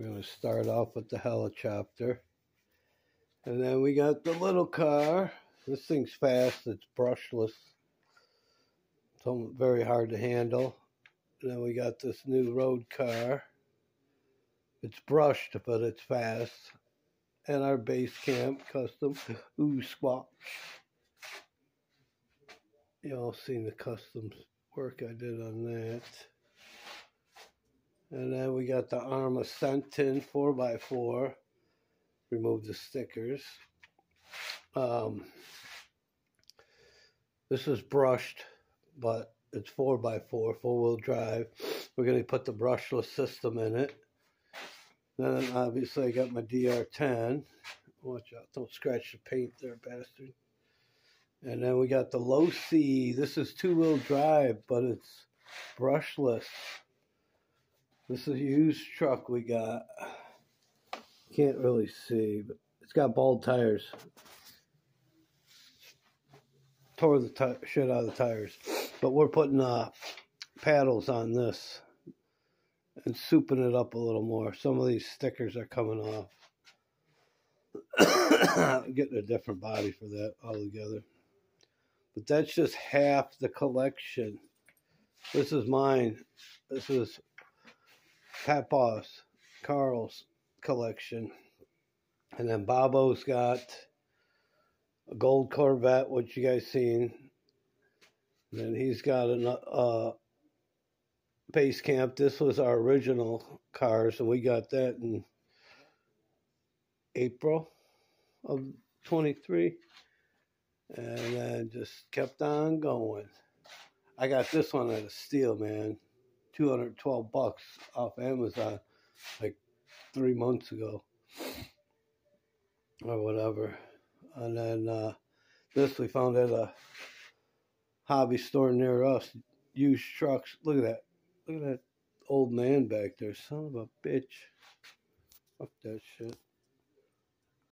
We're going to start off with the helicopter. And then we got the little car. This thing's fast. It's brushless. It's very hard to handle. And then we got this new road car. It's brushed, but it's fast. And our base camp custom. Ooh, squawk. Y'all seen the customs work I did on that. And then we got the arm Arrma Senton 4x4. Remove the stickers. Um, this is brushed, but it's 4x4, four-wheel drive. We're going to put the brushless system in it. Then obviously I got my DR10. Watch out, don't scratch the paint there, bastard. And then we got the Losi. This is two-wheel drive, but it's brushless. This is a used truck we got. Can't really see, but it's got bald tires. Tore the shit out of the tires. But we're putting uh, paddles on this and souping it up a little more. Some of these stickers are coming off. getting a different body for that altogether. But that's just half the collection. This is mine. This is Papa's, Carl's collection. And then Bobo's got a gold Corvette, which you guys seen. And then he's got a uh, base camp. This was our original cars, and we got that in April of 23. And then just kept on going. I got this one at a steal, man. 212 bucks off Amazon like three months ago or whatever. And then uh, this we found at a hobby store near us. Used trucks. Look at that. Look at that old man back there. Son of a bitch. Fuck that shit.